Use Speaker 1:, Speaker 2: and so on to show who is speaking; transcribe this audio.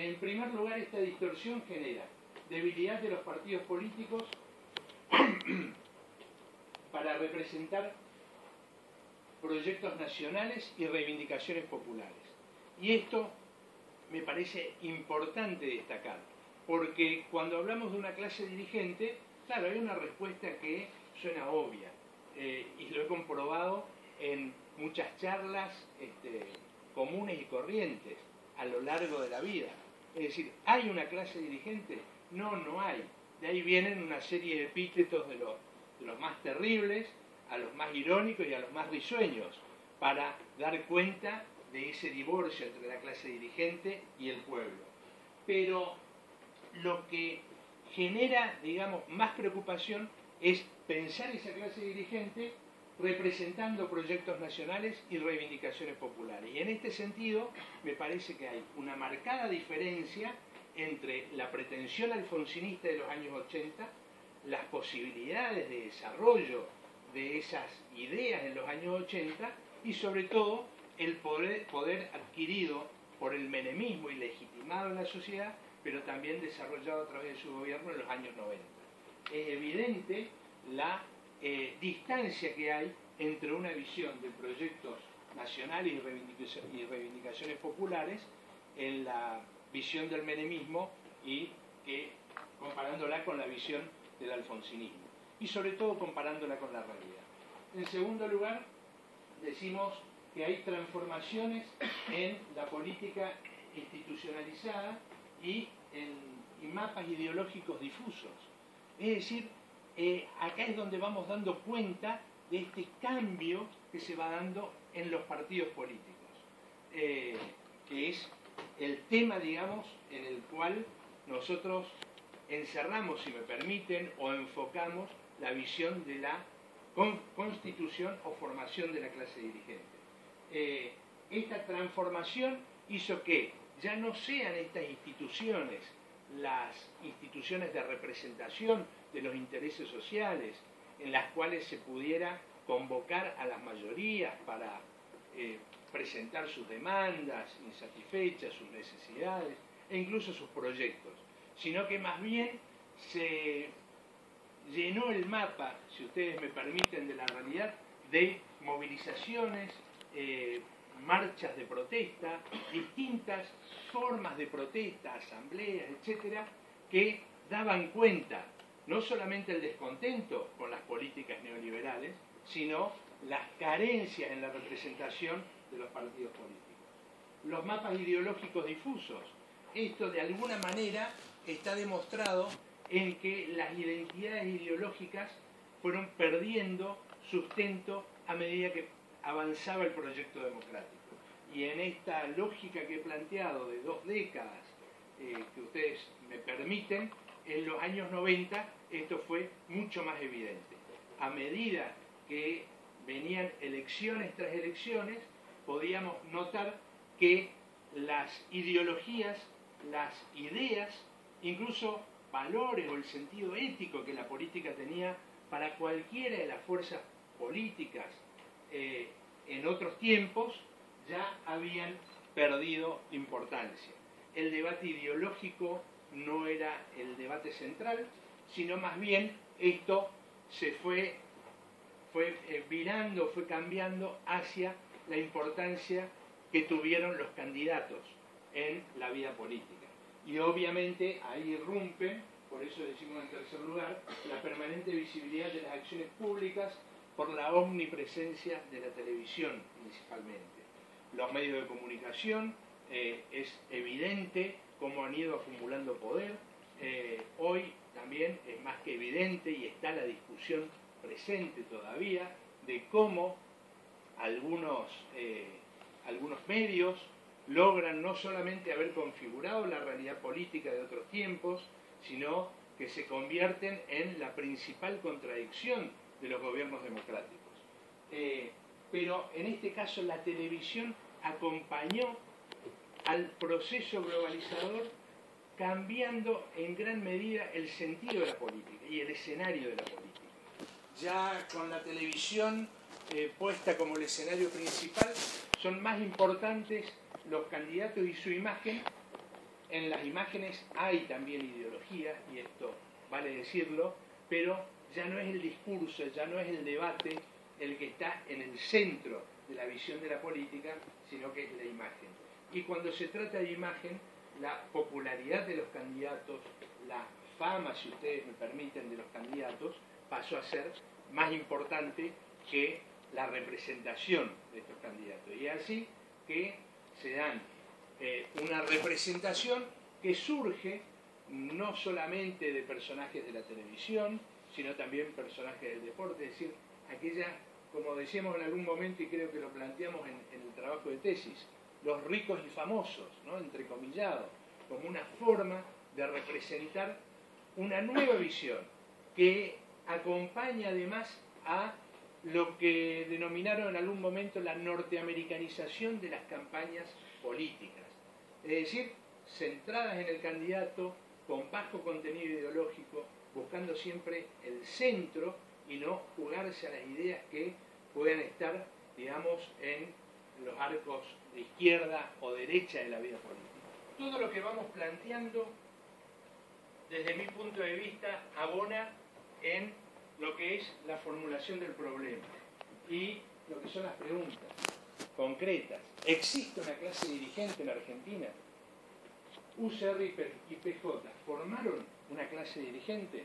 Speaker 1: En primer lugar, esta distorsión genera debilidad de los partidos políticos para representar proyectos nacionales y reivindicaciones populares. Y esto me parece importante destacar, porque cuando hablamos de una clase dirigente, claro, hay una respuesta que suena obvia, eh, y lo he comprobado en muchas charlas este, comunes y corrientes a lo largo de la vida. Es decir, ¿hay una clase dirigente? No, no hay. De ahí vienen una serie de epítetos de los, de los más terribles a los más irónicos y a los más risueños, para dar cuenta de ese divorcio entre la clase dirigente y el pueblo. Pero lo que genera, digamos, más preocupación es pensar esa clase dirigente representando proyectos nacionales y reivindicaciones populares. Y en este sentido, me parece que hay una marcada diferencia entre la pretensión alfonsinista de los años 80, las posibilidades de desarrollo de esas ideas en los años 80 y sobre todo el poder, adquirido por el menemismo y legitimado en la sociedad, pero también desarrollado a través de su gobierno en los años 90. Es evidente la eh, distancia que hay entre una visión de proyectos nacionales y reivindicaciones populares en la visión del menemismo y que comparándola con la visión del alfonsinismo y sobre todo comparándola con la realidad. En segundo lugar, decimos que hay transformaciones en la política institucionalizada y en mapas ideológicos difusos. Es decir, eh, acá es donde vamos dando cuenta de este cambio que se va dando en los partidos políticos, eh, que es el tema, digamos, en el cual nosotros encerramos, si me permiten, o enfocamos la visión de la constitución o formación de la clase dirigente. Eh, esta transformación hizo que ya no sean estas instituciones las instituciones de representación de los intereses sociales en las cuales se pudiera convocar a las mayorías para eh, presentar sus demandas insatisfechas, sus necesidades e incluso sus proyectos, sino que más bien se llenó el mapa, si ustedes me permiten, de la realidad de movilizaciones, eh, marchas de protesta, distintas formas de protesta, asambleas, etcétera, que daban cuenta no solamente el descontento con las políticas neoliberales, sino las carencias en la representación de los partidos políticos. Los mapas ideológicos difusos. Esto de alguna manera está demostrado en que las identidades ideológicas fueron perdiendo sustento a medida que avanzaba el proyecto democrático. Y en esta lógica que he planteado de dos décadas, eh, que ustedes me permiten, en los años 90 esto fue mucho más evidente. A medida que venían elecciones tras elecciones, podíamos notar que las ideologías, las ideas, incluso valores o el sentido ético que la política tenía para cualquiera de las fuerzas políticas eh, en otros tiempos ya habían perdido importancia. El debate ideológico no era el debate central, sino más bien esto se fue, fue eh, virando, fue cambiando hacia la importancia que tuvieron los candidatos en la vida política. Y obviamente ahí irrumpe, por eso decimos en tercer lugar, la permanente visibilidad de las acciones públicas por la omnipresencia de la televisión principalmente. Los medios de comunicación, eh, es evidente cómo han ido acumulando poder. Eh, hoy también es más que evidente y está la discusión presente todavía de cómo algunos, eh, algunos medios logran no solamente haber configurado la realidad política de otros tiempos, sino que se convierten en la principal contradicción de los gobiernos democráticos. Eh, pero en este caso la televisión acompañó al proceso globalizador cambiando en gran medida el sentido de la política y el escenario de la política. Ya con la televisión eh, puesta como el escenario principal, son más importantes los candidatos y su imagen en las imágenes hay también ideología, y esto vale decirlo, pero ya no es el discurso, ya no es el debate el que está en el centro de la visión de la política, sino que es la imagen. Y cuando se trata de imagen, la popularidad de los candidatos, la fama, si ustedes me permiten, de los candidatos, pasó a ser más importante que la representación de estos candidatos. Y así que se dan eh, una representación que surge no solamente de personajes de la televisión, sino también personajes del deporte, es decir, aquella, como decíamos en algún momento y creo que lo planteamos en, el trabajo de tesis, los ricos y famosos, ¿no? entrecomillado, como una forma de representar una nueva visión que acompaña además a lo que denominaron en algún momento la norteamericanización de las campañas políticas. Es decir, centradas en el candidato, con bajo contenido ideológico, buscando siempre el centro y no jugarse a las ideas que puedan estar, digamos, en los arcos de izquierda o derecha de la vida política. Todo lo que vamos planteando, desde mi punto de vista, abona en lo que es la formulación del problema y lo que son las preguntas concretas. ¿Existe una clase dirigente en Argentina? UCR y PJ formaron una clase dirigente